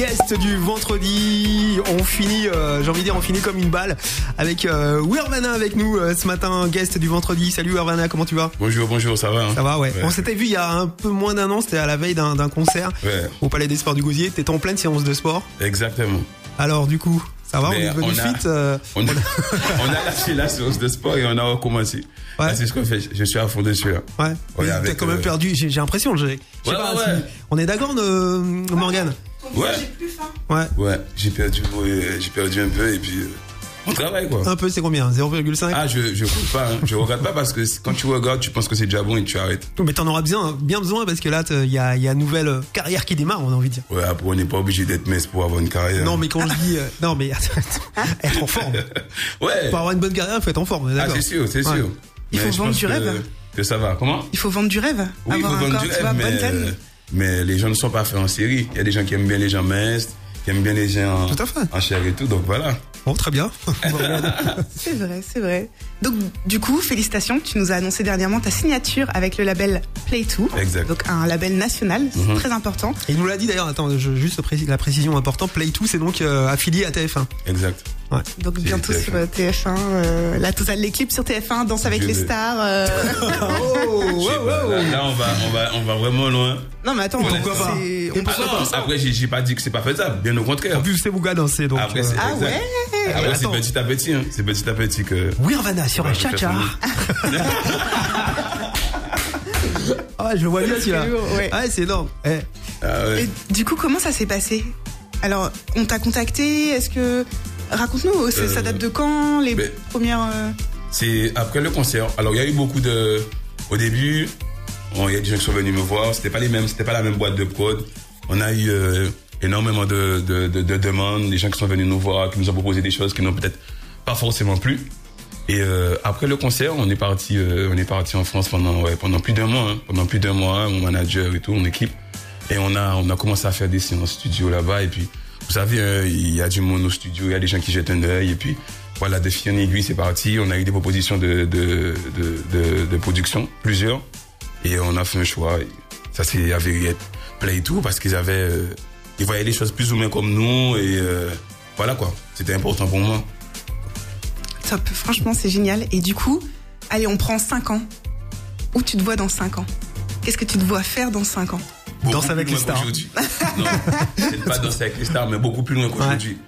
guest du vendredi. On finit, euh, j'ai envie de dire, on finit comme une balle avec euh, Wervana avec nous euh, ce matin, guest du vendredi. Salut Wervana, comment tu vas? Bonjour, bonjour, ça va hein? Ça va, ouais. On s'était vu il y a un peu moins d'un an, c'était à la veille d'un concert Ouais. au Palais des Sports du Gosier. T'étais en pleine séance de sport. Exactement. Alors du coup, ça va, on est devenu on euh, On a, on a lâché la séance de sport et on a recommencé. Ouais. Là, c'est ce qu'on fait. Je suis à fond dessus. là. Ouais. T'as quand même perdu, j'ai l'impression, Ouais, si-. On est d'accord, euh, Ouais, Ouais. ouais, j'ai perdu, ouais, j'ai perdu un peu et puis euh, on travaille quoi. Un peu, c'est combien? 0,5 Ah, je, je compte pas, hein. je regarde pas parce que quand tu regardes, tu penses que c'est déjà bon et tu arrêtes. Mais t'en auras bien, bien besoin parce que là, il y a, il y a une nouvelle euh, carrière qui démarre, on a envie de dire. Ouais, après, on n'est pas obligé d'être mince pour avoir une carrière. Non, mais quand je dis, euh, non, mais attends, être en forme. Ouais. Pour avoir une bonne carrière, il faut être en forme. Ah, c'est sûr, c'est Ouais. sûr. Il faut vendre du rêve. Que ça va. Comment? Il faut vendre du rêve. Oui, il faut un vendre corps, du tu rêve, vois, mais. Mais les gens ne sont pas faits en série. Il y a des gens qui aiment bien les gens minces, qui aiment bien les gens Tout à fait. en chair et tout, donc voilà. Bon, très bien. C'est vrai, c'est vrai. Donc, du coup, félicitations. Tu nous as annoncé dernièrement ta signature avec le label Play2. Exact. Donc, un label national. C'est Mhm. très important. Et il nous l'a dit d'ailleurs, attends, je- juste la précision importante, Play2, c'est donc euh, affilié à TF1. Exact. Ouais. Donc, bientôt TF1. sur euh, TF1. euh, la totale, les clips sur TF1, Danse avec Je les vais. stars. euh. Oh, pas, là, là, on va, on va, on va vraiment loin. Non, mais attends, Pourquoi pas on Ah après, j'ai pas dit que c'est pas faisable, bien au contraire. En plus, c'est Bouga danser, donc. Après, euh, Ah exact. ouais Après, c'est petit à petit, hein. C'est petit à petit que. Wirvana sur un Ouais, je fais cha-cha. Ah, je le vois bien celui-là. Ouais. Ouais, c'est énorme. Eh, Ah ouais. Et du coup, comment ça s'est passé? Alors, on t'a contacté Est-ce que. Raconte-nous, c'est- Euh, ça date de quand Les ben- premières. euh, C'est après le concert. Alors, il y a eu beaucoup de. Au début, bon, il y a des gens qui sont venus me voir. C'était pas les mêmes, c'était pas la même boîte de prod. On a eu euh, énormément de, de, de, de demandes, des gens qui sont venus nous voir, qui nous ont proposé des choses qui n'ont peut-être pas forcément plu. Et euh, après le concert, on est parti, euh, en France pendant plus d'un mois, hein. pendant plus d'un mois, mon manager et tout, mon équipe, et on a on a commencé à faire des séances studio là-bas. Et puis, vous savez, hein, il y a du monde au studio, il y a des gens qui jettent un œil. Et puis, voilà, de fil en aiguille, c'est parti. On a eu des propositions de de, production, plusieurs, et on a fait un choix. Ça s'est avéré être play et tout parce qu'ils avaient, euh, ils voyaient les choses plus ou moins comme nous et euh, voilà quoi. C'était important pour moi. Top, franchement, c'est génial. Et du coup, allez, on prend 5 ans. Où tu te vois dans 5 ans? Qu'est-ce que tu te vois faire dans 5 ans? Beaucoup Danse avec les stars. non, c'est pas danser avec les stars, mais beaucoup plus loin qu'aujourd'hui.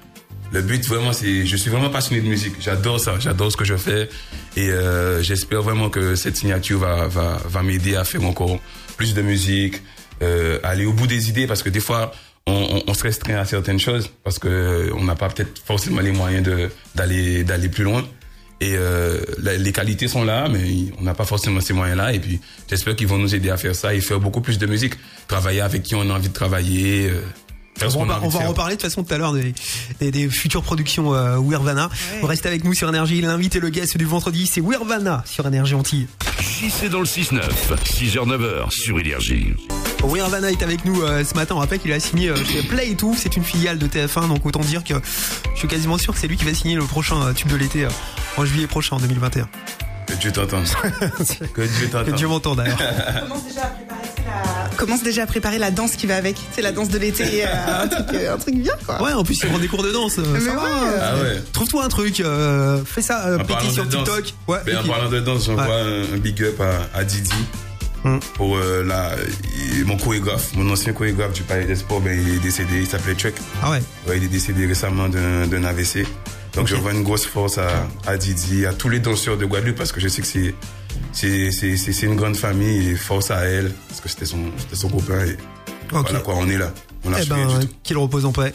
Le but vraiment, c'est, je suis vraiment passionné de musique. J'adore ça, j'adore ce que je fais, et euh, j'espère vraiment que cette signature va va va m'aider à faire encore plus de musique, euh, aller au bout des idées, parce que des fois on, on, on se restreint à certaines choses parce que euh, on n'a pas peut-être forcément les moyens de d'aller d'aller plus loin. Et euh, la- les qualités sont là, mais on n'a pas forcément ces moyens-là. Et puis, j'espère qu'ils vont nous aider à faire ça et faire beaucoup plus de musique. Travailler avec qui on a envie de travailler. euh, On a va, on va en reparler de toute façon tout à l'heure des, des, des futures productions euh, Wirvana. Ouais. Restez avec nous sur Énergie. L'invité, le guest du vendredi, c'est Wirvana sur Énergie Antilles. Si c'est dans le 6-9, 6h-9h sur Énergie. Wirvana est avec nous euh, ce matin. On rappelle qu'il a signé euh, chez Play et tout. C'est une filiale de TF1, donc autant dire que je suis quasiment sûr que c'est lui qui va signer le prochain euh, tube de l'été euh, en juillet prochain, en 2021. Que Dieu t'entende. que Dieu Que t'entende. Dieu m'entende d'ailleurs. Commence déjà à préparer la... Commence déjà à préparer la danse qui va avec. C'est la danse de l'été, euh, un, truc, un truc bien, quoi. Ouais, en plus, il prend des cours de danse. Mais ça ouais. va. Ah ouais. Trouve-toi un truc. euh, fais ça, euh, péter sur de danse. TikTok. Ouais, Ben, en puis- parlant de danse, j'envoie Ouais. un, un big up à, à Didi. Pour euh, la, mon chorégraphe, mon ancien chorégraphe du Palais des Sports, ben, il est décédé, il s'appelait Chuck. Ah ouais. Ouais, il est décédé récemment d'un AVC. Donc je j'envoie une grosse force à, à Didi, à tous les danseurs de Guadeloupe parce que je sais que c'est c'est c'est c'est c'est une grande famille et force à elle parce que c'était son c'était son copain et Ok. voilà quoi on est là on a Eh ben, du tout. qu'il repose en paix.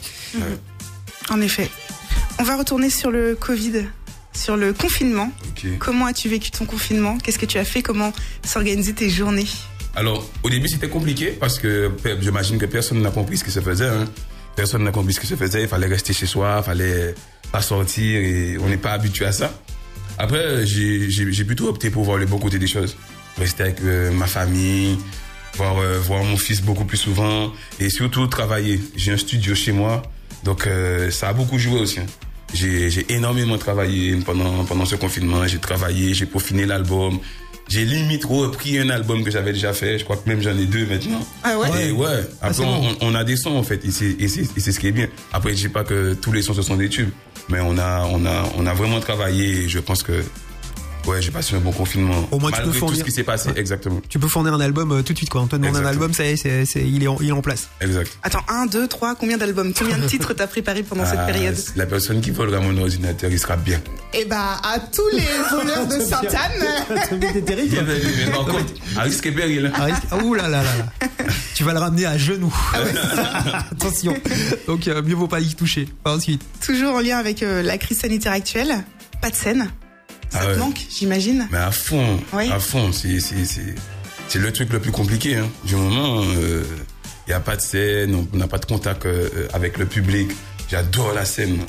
En effet. On va retourner sur le Covid, sur le confinement. Comment as-tu vécu ton confinement? Qu'est-ce que tu as fait? Comment s'organiser tes journées? Alors au début c'était compliqué parce que j'imagine que personne n'a compris ce qui se faisait. Hein. Personne n'a compris ce qui se faisait. Il fallait rester chez soi, il fallait pas sortir et on n'est pas habitué à ça. Après j'ai plutôt opté pour voir le bon côté des choses, rester avec euh, ma famille, voir euh, voir mon fils beaucoup plus souvent et surtout travailler. J'ai un studio chez moi, donc euh, ça a beaucoup joué aussi. hein. J'ai j'ai énormément travaillé pendant pendant ce confinement. J'ai travaillé, j'ai peaufiné l'album, j'ai limite repris un album que j'avais déjà fait. Je crois que même j'en ai deux maintenant. Ah ouais? Et ouais, après c'est on, bon. on a des sons en fait, et c'est ce qui est bien. Après, je dis pas que tous les sons ce sont des tubes, mais on a on a on a vraiment travaillé. Et je pense que ouais, j'ai passé un bon confinement. Au moins, tu peux tout fournir- ce qui s'est passé, exactement, Tu peux fournir un album euh, tout de suite, quoi. On te demande un album, ça y est, c'est, c'est- il, est en, il est en place. exact. Attends, un, deux, trois, combien d'albums Combien de titres t'as préparé pendant cette Ah, période La personne qui volera mon ordinateur, il sera bien. Eh bah, à tous les voleurs de Sainte-Anne C'était terrible. Bienvenue, mais par contre, à risque et péril. Ah, ah, ouh là là là là. Tu vas le ramener à genoux. Attention. Donc, euh, mieux vaut pas y toucher. Ensuite. Toujours en lien avec euh, la crise sanitaire actuelle, pas de scène. Ça Ah te ouais. manque, j'imagine Mais à fond, Oui. à fond, c'est le truc le plus compliqué. Hein. Du moment, il y a pas de scène, on n'a pas de contact euh, avec le public. J'adore la scène.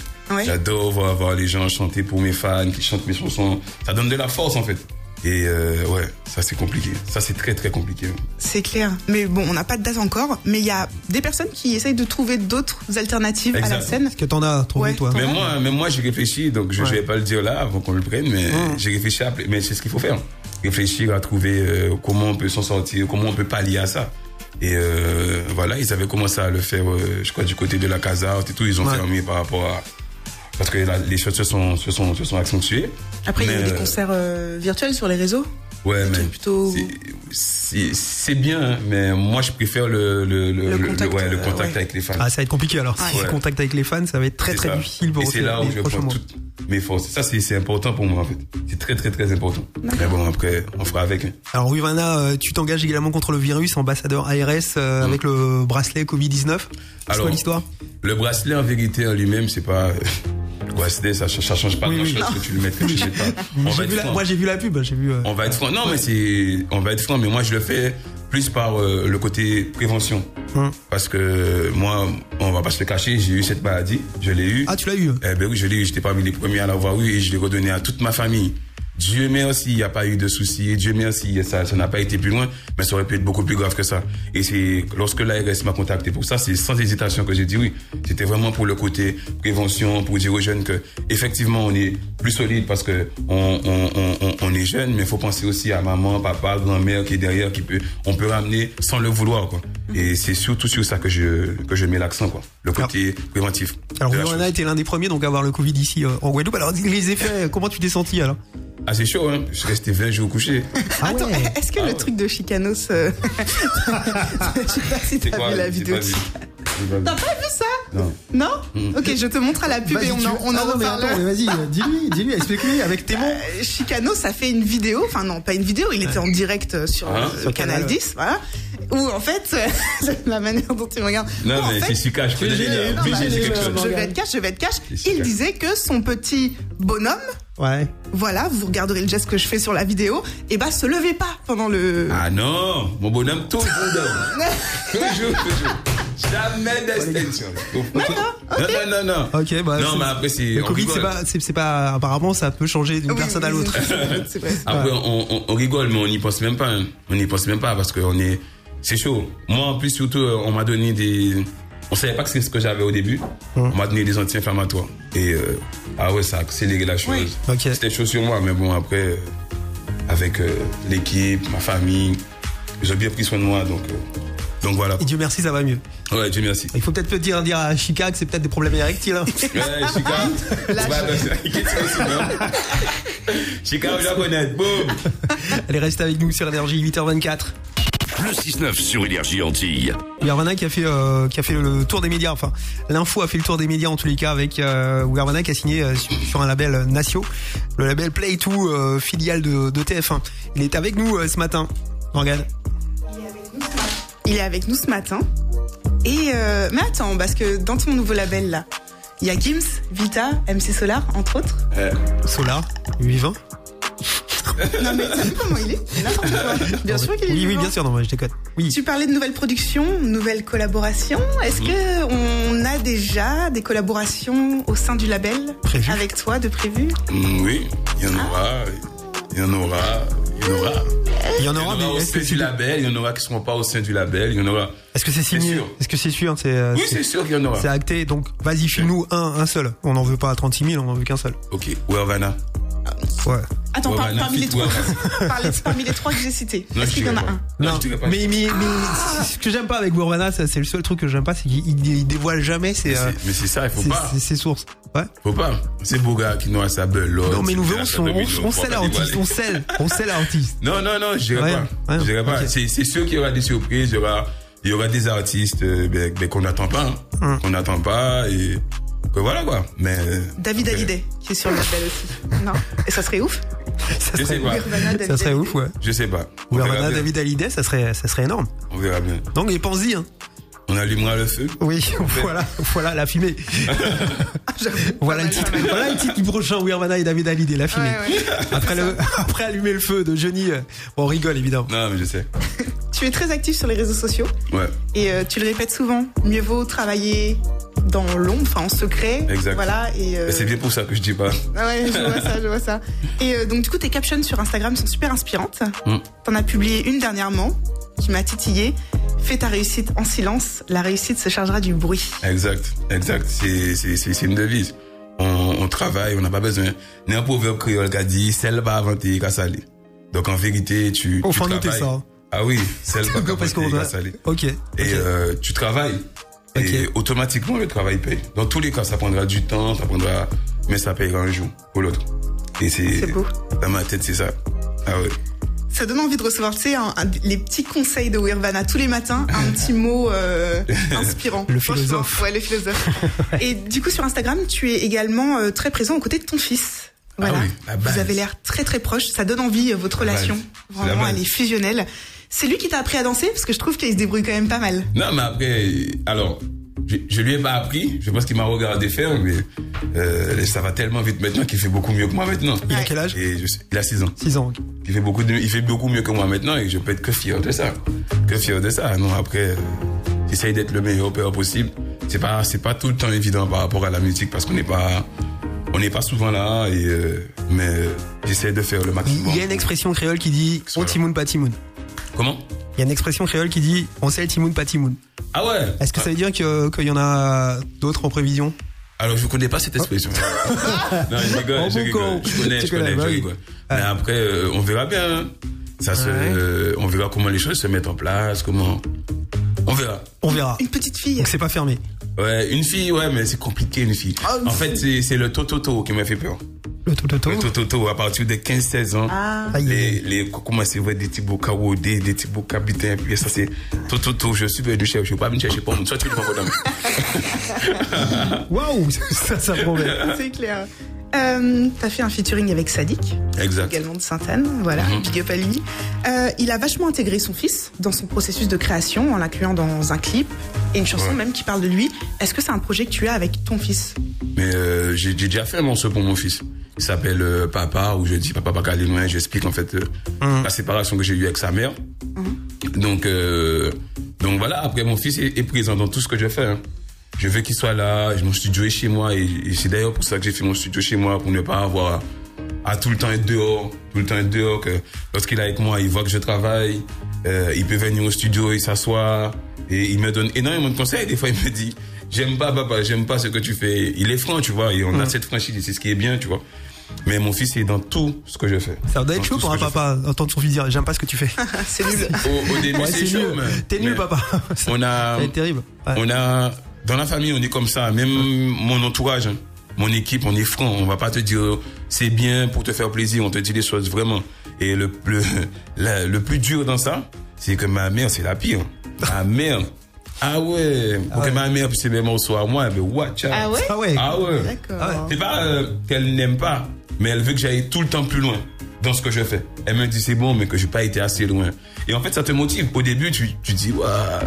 J'adore voir, voir les gens chanter pour mes fans, qui chantent mes chansons. Ça donne de la force en fait. Et euh, ouais, ça c'est compliqué. Ça c'est très très compliqué. C'est clair. Mais bon, on n'a pas de date encore, mais il y a des personnes qui essayent de trouver d'autres alternatives à la scène. Est-ce que t'en as trouvé, Ouais, toi Mais Ouais. moi, même moi, j'ai réfléchi, donc je, je vais pas le dire là avant qu'on le prenne, mais j'ai réfléchi à, mais c'est ce qu'il faut faire. Réfléchir à trouver euh, comment on peut s'en sortir, comment on peut pallier à ça. Et euh, voilà, ils avaient commencé à le faire, euh, je crois, du côté de la Casarte et tout, ils ont Ouais. fermé par rapport à... Parce que là, les choses se sont, se sont, se sont accentuées. Après, il y a eu des euh, concerts euh, virtuels sur les réseaux. Ouais, mais plutôt- c'est- bien, hein, mais moi je préfère le, le, le, Le contact, ouais, le euh, contact ouais. avec les fans. Ah, ça va être compliqué alors. Si Ouais. tu contact avec les fans, ça va être très très ça. difficile pour Et c'est là où je prends toutes mes forces. Ça, c'est important pour moi, en fait. C'est très, très, très important. Mais bon, après, on fera avec. hein. Alors Ruvana, tu t'engages également contre le virus, ambassadeur ARS euh, avec le bracelet Covid-19. C'est quoi Mm. Alors, l'histoire? Le bracelet, en vérité, en lui-même, c'est pas... bracelet, ça, ça change pas Oui, oui. que tu le mettes, que tu le mettes pas. On J'ai va vu être la- franc. Moi j'ai vu la pub, j'ai vu. euh, On va être franc. Non, mais c'est... On va être franc, mais moi, je le fais plus par euh, le côté prévention. Hum. Parce que moi, on va pas se le cacher, j'ai eu cette maladie. Je l'ai eu. Ah, tu l'as eu Eh ben oui, je l'ai eu. J'étais parmi les premiers à l'avoir eu et je l'ai redonné à toute ma famille. Dieu merci, il n'y a pas eu de soucis. Dieu merci, ça ça n'a pas été plus loin, mais ça aurait pu être beaucoup plus grave que ça. Et c'est lorsque l'ARS m'a contacté pour ça, c'est sans hésitation que j'ai dit oui. C'était vraiment pour le côté prévention, pour dire aux jeunes que effectivement on est plus solide parce que on, on, on, on- on est jeune, mais il faut penser aussi à maman, papa, grand-mère qui est derrière, qui peut, on peut ramener sans le vouloir quoi. Et c'est surtout sur ça que je que je mets l'accent quoi, le côté préventif. Alors la Ruvana chose. était l'un des premiers donc à avoir le Covid ici euh, en Guadeloupe. Alors les effets, comment tu t'es senti alors Ah c'est chaud hein. Je suis resté 20 jours couché. Ah Attends, ouais. est-ce que Ah le ouais. truc de Chicanos... euh, Je sais pas si t'as vu la vidéo. T'as pas vu ça Non. Non Ok, je te montre à la pub et on en, on en reparle. vas-y, dis-lui, dis-lui, explique-lui avec tes mots. Euh, Chicano, ça fait une vidéo, enfin non, pas une vidéo, il était en direct euh, sur Ah, euh, sur Canal Canal, ouais. 10, voilà, où en fait, la manière dont tu me regardes, Non, mais c'est cash, je connais je, vais être cash, je vais être cash. Il disait que son petit bonhomme, Ouais. voilà, vous regarderez le geste que je fais sur la vidéo, et bah se levait pas pendant le. Ah non, mon bonhomme, tout le bonhomme. toujours, toujours. Jamais d'extension. Non, non, non, non. Ok, bah. Non, mais après, c'est. Le Covid, c'est pas, c'est pas, apparemment, ça peut changer d'une Oui, personne à l'autre. Après, on, on, on rigole, mais on n'y pense même pas. hein. On n'y pense même pas parce qu'on est. C'est chaud. Moi, en plus, surtout, euh, on m'a donné des. On savait pas que c'est ce que j'avais au début. On m'a donné des anti-inflammatoires. Et euh, ah ouais, ça a accéléré la chose. Oui. C'était chaud sur moi, mais bon, après, euh, avec euh, l'équipe, ma famille, ils ont bien pris soin de moi, donc. euh, donc voilà. Et Dieu merci, ça va mieux. Ouais, Dieu merci. Il faut peut-être peut dire, dire à Chica que c'est peut-être des problèmes érectiles. hein. Ouais, Chica. Là, Ouais, bah, inquiète ça aussi, non Chica, on la connaît. Boum. Allez, reste avec nous sur Énergie 8h24. Le 6-9 sur Énergie Antilles. Garvana qui a fait euh, qui a fait le tour des médias. Enfin, l'info a fait le tour des médias en tous les cas avec euh, Garvana qui a signé euh, sur, sur un label Natio, le label Play 2 euh, filiale de, de TF1. Il est avec nous euh, ce matin. Morgane. Il est avec nous ce matin. Et euh, mais attends, parce que dans ton nouveau label là, il y a Gims, Vita, MC Solar, entre autres. Euh, Solar, 820. Non mais t'as vu comment il est C'est n'importe quoi. Bien sûr qu'il est Oui, oui, vivant. bien sûr. Non, mais je déconne. Oui. Tu parlais de nouvelles productions, nouvelles collaborations. Est-ce que on a déjà des collaborations au sein du label avec toi de prévues mm, oui, il y en aura. Il y en aura. Il y en aura. Il y en Il y aura, en aura mais au est-ce sein que du c'est label, il y en aura qui ne seront pas au sein du label, il y en aura. est-ce que c'est signé sûr. Est-ce que c'est sûr C'est euh, Oui, c'est- c'est sûr qu'il y en aura. c'est acté. Donc, vas-y, file-nous un, un seul. On n'en veut pas 36 000, on en veut qu'un seul. Ok, Where Vanna Ouais. Attends, par- Urbana parmi, les trois, ouais. parmi, parmi les trois que j'ai cités, est-ce qu'il y en a un. Non, Non, je dirais pas. mais, mais, mais ce que j'aime pas avec ça, c'est le seul truc que j'aime pas, c'est qu'il il- il dévoile jamais ses, Mais euh, c'est- mais c'est ça, il faut pas. ses- ses sources. Ouais. Faut pas. C'est beau gars qui noie sa belote. Non, mais nous verrons, a sa on, sait l'artiste, on sait, on sait l'artiste. Non, non, non, je dirais pas. je dirais pas. C'est, sûr qu'il y aura des surprises, il y aura, il y aura des artistes euh, ben, ben, qu'on n'attend pas, hein. Hum. qu'on n'attend pas et que voilà quoi. Mais euh, David Hallyday, qui est sur le label aussi. Non Et ça serait ouf Ça Je serait, sais pas. David ça serait Hallyday. ouf, ouais. Je sais pas. On Urbana. David Hallyday, ça serait, ça serait énorme. On verra bien. Donc, pense-y, hein. On allumera le feu. Oui, voilà, voilà, la fumée. voilà, le titre, voilà le titre du prochain Urbana et David Hallyday, la fumée. Ouais, ouais. Après, le, après allumer le feu de Johnny, euh, on rigole évidemment. Non, mais je sais. Tu es très actif sur les réseaux sociaux Ouais. et euh, tu le répètes souvent. Mieux vaut travailler dans l'ombre, enfin en secret. Exact. Voilà. Et, euh, Et C'est bien pour ça que je dis pas. Ah ouais, je vois ça, je vois ça. Et euh, donc du coup, tes captions sur Instagram sont super inspirantes. Mm. T'en as publié une dernièrement qui m'a titillé. Fais ta réussite en silence, la réussite se chargera du bruit. Exact, exact. C'est, une devise. On, on travaille, on n'a pas besoin. Il y a un proverbe créole qui a dit, celle va inventer qu'à saler. Donc en vérité, tu, Au tu fond, noter travailles. ça. Ah oui, celle va inventer qu'à saler. Ok. Et euh, tu travailles. Et automatiquement, le travail paye. Dans tous les cas, ça prendra du temps, ça prendra, mais ça payera un jour pour l'autre. Et c'est, beau. dans ma tête, c'est ça. Ah ouais. Ça donne envie de recevoir, tu sais, un- un- les petits conseils de Wirvana tous les matins, un petit mot euh, inspirant. Le philosophe. Ouais, le philosophe. Et du coup, sur Instagram, tu es également euh, très présent aux côtés de ton fils. Voilà. Ah oui, la base. Vous avez l'air très très proches. Ça donne envie, euh, votre La relation. Vraiment, elle est fusionnelle. C'est lui qui t'a appris à danser? Parce que je trouve qu'il se débrouille quand même pas mal. Non, mais après, alors, je, je lui ai pas appris. Je pense qu'il m'a regardé faire, mais euh, ça va tellement vite maintenant qu'il fait beaucoup mieux que moi maintenant. Il a quel âge? Et je sais- il a 6 ans. 6 ans. ok. Il fait beaucoup, de, il fait beaucoup mieux que moi maintenant et je peux être que fier de ça. Que fier de ça. Non, après, euh, j'essaye d'être le meilleur père possible. C'est pas, c'est pas tout le temps évident par rapport à la musique parce qu'on n'est pas, on n'est pas souvent là et, euh, mais j'essaie de faire le maximum. Il y a une expression créole qui dit on timoun pas timoun. Comment? Il y a une expression créole qui dit on sait le timoun pas timoun. Ah ouais? Est-ce que ça veut dire que- qu'il y en a d'autres en prévision? Alors, je connais pas cette expression. non, je rigole, Oh, je rigole. Je connais, Tu je connais, connais, bah je. Mais après, euh, on verra bien. hein. Ça se, Ouais. euh, on verra comment les choses se mettent en place, comment. On verra. On verra. Une petite fille. Donc c'est pas fermé. Ouais, une fille, ouais, mais c'est compliqué, une fille. Ah, une en fait, c'est, c'est le tototo qui m'a fait peur. Le tototo. Le tototo, à partir de 15-16 ans. Ah. Les, les, comment c'est vrai, des beaux caroudés, des beaux capitaines, puis ça c'est tototo, je suis venu chercher, je vais pas venir chercher pour moi, soit tu le prends pour Waouh, ça, ça promet. C'est clair. Euh, T'as fait un featuring avec Sadik, Exact. également de Sainte-Anne, voilà, Mhm. big up à lui. Euh, il a vachement intégré son fils dans son processus de création en l'incluant dans un clip et une chanson Ouais. même qui parle de lui. Est-ce que c'est un projet que tu as avec ton fils? Mais euh, j'ai j'ai déjà fait un morceau pour mon fils. Il s'appelle euh, Papa, où je dis Papa pas qu'aller loin. J'explique en fait euh, la séparation que j'ai eue avec sa mère. Donc, euh, donc voilà, après mon fils est, est présent dans tout ce que je fais. hein. Je veux qu'il soit là, mon studio est chez moi et, et c'est d'ailleurs pour ça que j'ai fait mon studio chez moi, pour ne pas avoir à tout le temps être dehors, tout le temps être dehors, que lorsqu'il est avec moi, il voit que je travaille, il peut venir au studio, il s'assoit et il me donne énormément de conseils. Des fois, il me dit, j'aime pas papa, j'aime pas ce que tu fais. Il est franc, tu vois, et on a cette franchise, et c'est ce qui est bien, tu vois. Mais mon fils est dans tout ce que je fais. Ça doit être chaud pour un papa d'entendre son fils dire j'aime pas ce que tu fais. C'est nul. Au, au début, Ouais, c'est c'est chaud, T'es nul papa. On a, être terrible. Ouais. on a, dans la famille, on est comme ça. Même mon entourage, hein, mon équipe, on est franc. On va pas te dire c'est bien pour te faire plaisir. On te dit les choses vraiment. Et le, le, la- le plus dur dans ça, c'est que ma mère, c'est la pire. Ma mère. Ah ouais. Pour que ma mère puisse aimer mon soir à moi, ben watch out. Ah ouais? Ah ouais. Ah ouais. D'accord. C'est pas euh, qu'elle n'aime pas, mais elle veut que j'aille tout le temps plus loin dans ce que je fais. Elle me dit c'est bon, mais que j'ai pas été assez loin. Et en fait, ça te motive. Au début, tu, tu dis, Ouah.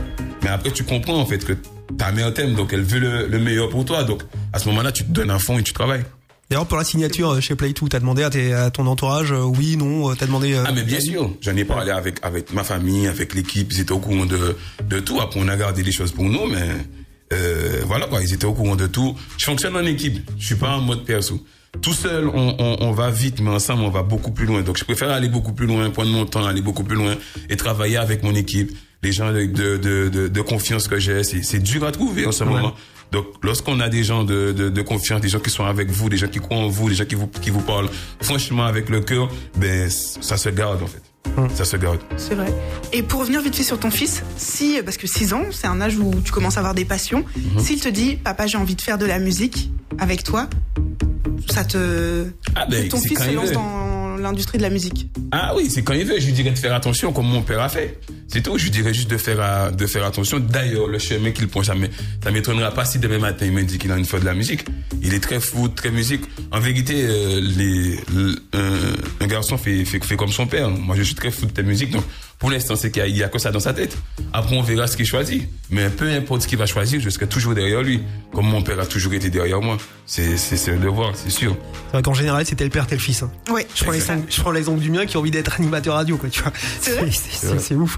mais après, tu comprends en fait que ta mère t'aime, donc elle veut le, le meilleur pour toi. Donc à ce moment-là, tu te donnes à fond et tu travailles. D'ailleurs pour la signature euh, chez Play2, t'as demandé à, tes- à ton entourage euh, oui, non, euh, t'as demandé. euh, Ah mais bien sûr, j'en ai parlé avec avec ma famille, avec l'équipe, ils étaient au courant de de tout. Après on a gardé les choses pour nous, mais euh, voilà quoi, ils étaient au courant de tout. Je fonctionne en équipe, je suis pas en mode perso. Tout seul, on, on, on va vite, mais ensemble, on va beaucoup plus loin. Donc je préfère aller beaucoup plus loin, prendre mon temps, aller beaucoup plus loin et travailler avec mon équipe, les gens de de de, de, de confiance que j'ai. C'est c'est dur à trouver en ce moment. Donc, lorsqu'on a des gens de, de, de confiance, des gens qui sont avec vous, des gens qui croient en vous, des gens qui vous, qui vous parlent franchement avec le cœur, ben, ça se garde, en fait. Ça se garde. C'est vrai. Et pour revenir vite fait sur ton fils, si, parce que 6 ans, c'est un âge où tu commences à avoir des passions, s'il te dit, papa, j'ai envie de faire de la musique avec toi, ça te. Ah, ben, ton fils se lance dans l'industrie de la musique. Ah oui, c'est quand il veut. Je lui dirais de faire attention, comme mon père a fait. C'est tout. Je lui dirais juste de faire, à- de faire attention. D'ailleurs, le chemin qu'il prend, ça ne m'étonnera pas si demain matin il me dit qu'il a une fois de la musique. Il est très fou, très musique. En vérité, euh, un, garçon fait, fait, fait comme son père. Moi, je suis très fou de ta musique. Pour l'instant, c'est qu'il y a- il y a que ça dans sa tête. Après, on verra ce qu'il choisit. Mais peu importe ce qu'il va choisir, je serai toujours derrière lui. Comme mon père a toujours été derrière moi. C'est, c'est, c'est le devoir, c'est sûr. C'est vrai qu'en général, c'était le père, t'es le fils. hein. Ouais, Je prends, c'est l'exemple, je prends l'exemple du mien qui a envie d'être animateur radio, quoi, tu vois. C'est vrai C'est- c'est- c'est ouf.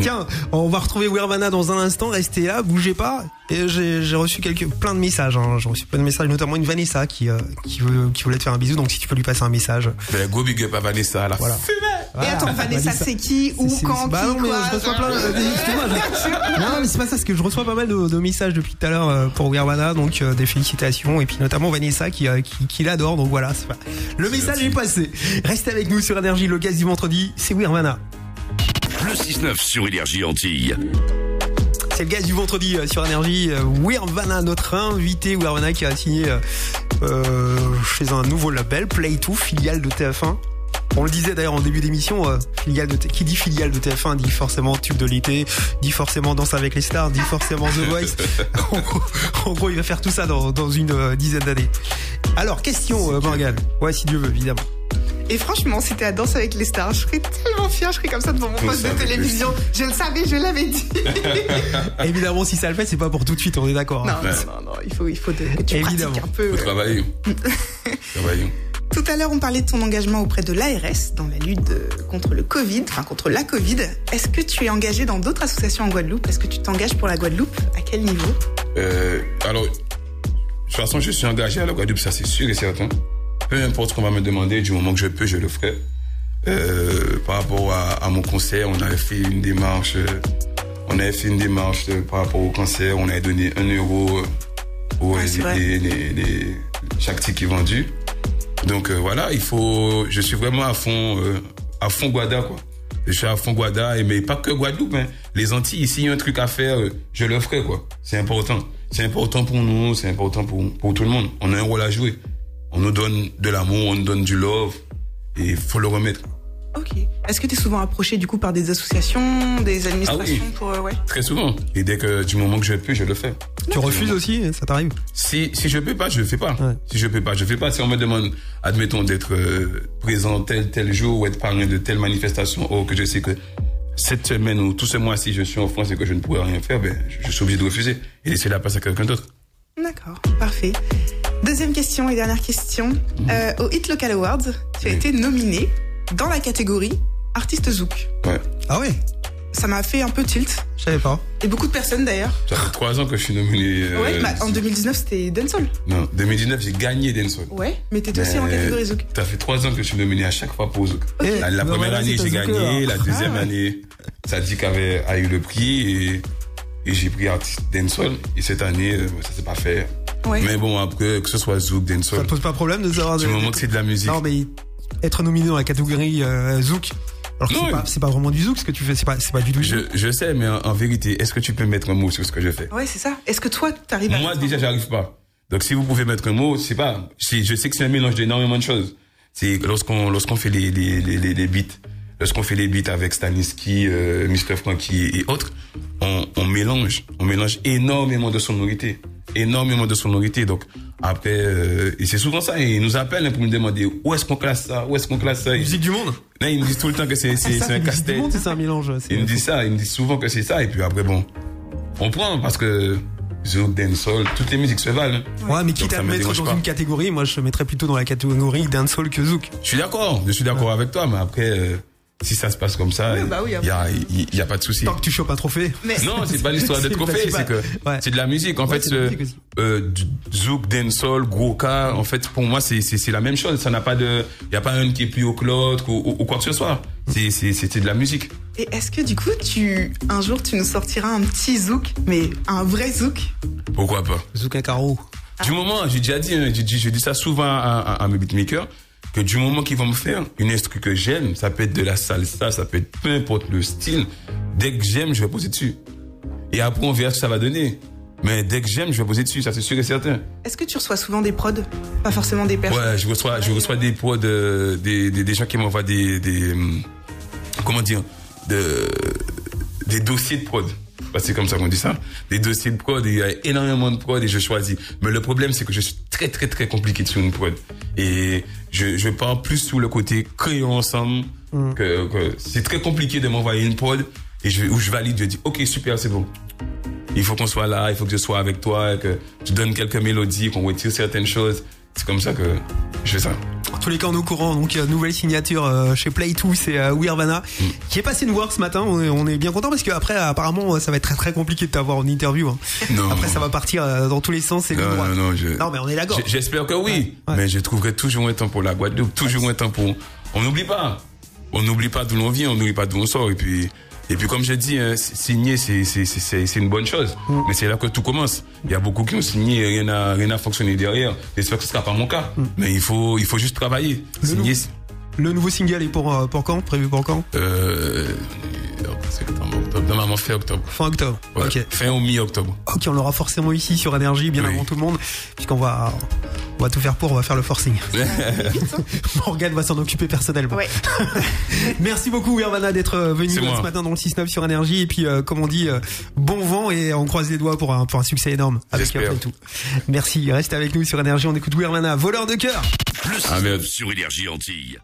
Tiens, on va retrouver Wervana dans un instant. Restez là, bougez pas. Et j'ai reçu quelques, plein de messages. Hein. J'ai reçu plein de messages, notamment une Vanessa qui, euh, qui, veut, qui voulait te faire un bisou. Donc si tu peux lui passer un message. Ben, go big up à Vanessa, la Voilà. fumée. Et attends, Vanessa, Vanessa. c'est qui Où Quand Bah non, mais quoi, je reçois plein de. excuse-moi, je- Non, mais c'est pas ça, c'est que je reçois pas mal de, de messages depuis tout à l'heure euh, pour Wervana, donc euh, des félicitations, et puis notamment Vanessa qui, euh, qui, qui l'adore, donc voilà, pas... le message est passé. Restez avec nous sur Énergie, le gaz du vendredi, c'est Wervana. Le 6-9 sur Énergie Antilles. C'est le gaz du vendredi euh, sur Énergie. Euh, Wervana, notre invité, Wervana qui a signé euh, euh, chez un nouveau label, Play2, filiale de TF1. On le disait d'ailleurs en début d'émission, euh, filiale de qui dit filiale de TF1 dit forcément tube de l'été, dit forcément danse avec les stars, dit forcément The Voice. en, gros, il va faire tout ça dans, dans une euh, dizaine d'années. Alors, question, euh, Morgane. Ouais, si Dieu veut, évidemment. Et franchement, si t'es à Danse avec les stars, je serais tellement fière, je serais comme ça devant mon poste de télévision. Je le savais, je l'avais dit. Évidemment, si ça le fait, c'est pas pour tout de suite, on est d'accord. hein. non, non, non, non, il faut, il faut de- que tu Évidemment. pratiques un peu. Faut travailler. Travailler. Tout à l'heure, on parlait de ton engagement auprès de l'ARS dans la lutte contre le Covid, enfin contre la Covid. Est-ce que tu es engagé dans d'autres associations en Guadeloupe? Est-ce que tu t'engages pour la Guadeloupe? À quel niveau? Euh, alors, de toute façon, je suis engagé à la Guadeloupe, ça c'est sûr et certain. Peu importe ce qu'on va me demander, du moment que je peux, je le ferai. Euh, par rapport à, à mon concert, on avait fait une démarche, euh, on avait fait une démarche euh, par rapport au concert, on avait donné un euro euh, pour Ouais, c'est les, chaque ticket vendu. Donc euh, voilà, il faut, je suis vraiment à fond, euh, à fond Guada quoi. Je suis à fond Guada, et mais pas que Guadeloupe, hein. les Antilles. Ici, il y a un truc à faire, euh, je le ferai quoi. C'est important. C'est important pour nous, c'est important pour pour tout le monde. On a un rôle à jouer. On nous donne de l'amour, on nous donne du love, et il faut le remettre. Ok. Est-ce que tu es souvent approché du coup par des associations, des administrations Ah oui. pour euh, ouais Très souvent. Et dès que du moment que je peux, je le fais. Tu refuses aussi, ça t'arrive? Si, si je peux pas, je le fais pas. Ouais. Si je peux pas, je fais pas. Si on me demande, admettons, d'être euh, présent tel, tel jour ou être parrain de telle manifestation, ou que je sais que cette semaine ou tout ce mois-ci, je suis en France et que je ne pourrais rien faire, ben, je, je suis obligé de refuser et laisser la place à quelqu'un d'autre. D'accord, parfait. Deuxième question et dernière question. Mhm. Euh, au Hit Local Awards, tu as Oui. été nominé dans la catégorie artiste zouk. Ouais. Ah ouais Ça m'a fait un peu tilt. Je savais pas. Et beaucoup de personnes d'ailleurs. Ça fait trois ans que je suis nominé. euh, ouais, bah, en 2019 c'était Dancehall. Non, 2019, j'ai gagné Dancehall. Ouais, mais t'étais aussi en catégorie zouk. Ça fait trois ans que je suis nominé à chaque fois pour Zouk. La, première année, j'ai gagné. hein. La deuxième Ah ouais. année, Sadik avait a eu le prix et, et j'ai pris artiste dancehall. Et cette année, euh, ça s'est pas fait. Mais bon, après, que ce soit Zouk, Ça dancehall, te pose pas problème de savoir du moment que c'est de la musique. Non, mais être nominé dans la catégorie euh, Zouk, alors que Non, c'est pas, vraiment du Zouk ce que tu fais, c'est pas, pas du tout. Je, je sais, mais en, en vérité, est-ce que tu peux mettre un mot sur ce que je fais? Ouais, c'est ça. Est-ce que toi t'arrives à. Moi, déjà, j'arrive pas. Donc, si vous pouvez mettre un mot, c'est pas. Je sais que c'est un mélange d'énormément de choses. C'est lorsqu'on lorsqu'on fait les les les les, les beats, lorsqu'on fait les beats avec Staniski, euh, Mr Frankie et autres, on, on mélange, on mélange énormément de sonorités, énormément de sonorités. Donc après, euh, et c'est souvent ça. Ils nous appellent hein, pour nous demander où est-ce qu'on classe ça, où est-ce qu'on classe ça? Musique du monde? Là, ils me disent tout le temps que c'est c'est ça, c'est un musique du casse-tête. monde, c'est ça un mélange. c'est- Ils me disent ça, ils me disent souvent que c'est ça, et puis après, bon, on prend parce que Zouk, Dancehall, toutes les musiques se valent. hein. Ouais, mais quitte à me me mettre dans pas. une catégorie, moi je mettrais plutôt dans la catégorie dancehall que Zouk. Je suis d'accord, je suis d'accord avec toi, mais après, euh, si ça se passe comme ça, il bah oui, y, a, y a pas de souci. Tant que tu chopes un trophée. Mais Non, c'est pas l'histoire de trophée, c'est que ouais. c'est de la musique. En Ouais, fait, euh, du- Zouk, Dancehall, Gros K, en fait, pour moi, c'est la même chose. Ça n'a pas de, il y a pas un qui est plus haut que l'autre ou, ou, ou quoi que ce soit. C'est c'est c'est de la musique. Et est-ce que du coup, tu un jour, tu nous sortiras un petit zouk, mais un vrai zouk? Pourquoi pas? Zouk à carreau. Du moment, j'ai déjà dit, hein, j'ai dit, je dis ça souvent à, à, à mes beatmakers, que du moment qu'ils vont me faire une instru que j'aime, ça peut être de la salsa, ça peut être peu importe le style, dès que j'aime, je vais poser dessus. Et après, on verra ce que ça va donner. Mais dès que j'aime, je vais poser dessus, ça c'est sûr et certain. Est-ce que tu reçois souvent des prods? Pas forcément des personnes. Ouais, je reçois, je reçois des poids de, des, des, des gens qui m'envoient des, des, hum, comment dire, de, des dossiers de Bah, C'est comme ça qu'on dit ça. Des dossiers de prod, il y a énormément de prod et je choisis. Mais le problème, c'est que je suis très, très, très compliqué sur une prod. Et je, je pars plus sous le côté créons ensemble. Que, que c'est très compliqué de m'envoyer une prod et je, où je valide, je dis, ok, super, c'est bon. Il faut qu'on soit là, il faut que je sois avec toi, que tu donnes quelques mélodies, qu'on retire certaines choses. C'est comme ça que je fais ça. En tous les cas, on est au courant. Donc, nouvelle signature euh, chez Play2, c'est euh, Weirvana, Mm. qui est passé nous voir ce matin. On est, on est bien content parce qu'après, apparemment, ça va être très très compliqué de t'avoir en interview. hein. Non. Après, ça va partir euh, dans tous les sens et Non, droit. non, non, je- Non, mais on est d'accord. J'espère que oui, Ouais. mais je trouverai toujours un temps pour la Guadeloupe, toujours un temps pour. On n'oublie pas, on n'oublie pas d'où l'on vient, on n'oublie pas d'où on sort, et puis. Et puis comme je dis, hein, s- signer c'est une bonne chose, Mm. mais c'est là que tout commence. Il y a beaucoup qui ont signé, et rien n'a rien fonctionné derrière. J'espère que ce sera pas mon cas, mais il faut il faut juste travailler. Le Signer, nou- Le nouveau single est pour, euh, pour quand? Prévu pour quand? Euh, septembre, octobre, normalement fin octobre. Fin octobre. Ouais, Ok. Fin ou mi-octobre. Ok, on l'aura forcément ici sur Énergie, bien Oui. avant tout le monde, puisqu'on va, on va tout faire pour, on va faire le forcing. Morgane va s'en occuper personnellement. Ouais. Merci beaucoup, Irvana, d'être euh, venu C'est moi. ce matin dans le 6-9 sur Énergie. Et puis, euh, comme on dit, euh, bon vent et on croise les doigts pour un, pour un succès énorme avec. Après tout. Merci, reste avec nous sur Énergie. On écoute Irvana, voleur de cœur. Le 6 Ah, merde. sur Énergie Antilles.